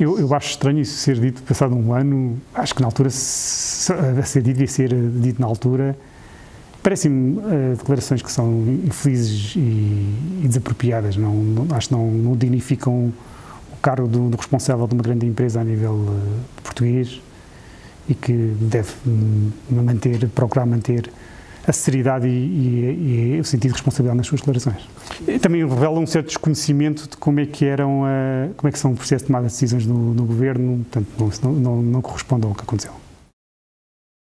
Eu, eu, acho estranho isso ser dito passado um ano. Acho que na altura, se, dito devia ser dito na altura. Parecem-me uh, declarações que são infelizes e, e desapropriadas. Não, não, acho que não, não dignificam o cargo do, do, responsável de uma grande empresa a nível uh, português e que deve manter, procurar manter a seriedade e, e, e, o sentido de responsabilidade nas suas declarações. Também revela um certo desconhecimento de como é que eram, uh, como é que são o processo de tomada de decisões no, no governo, portanto não, não, não corresponde ao que aconteceu.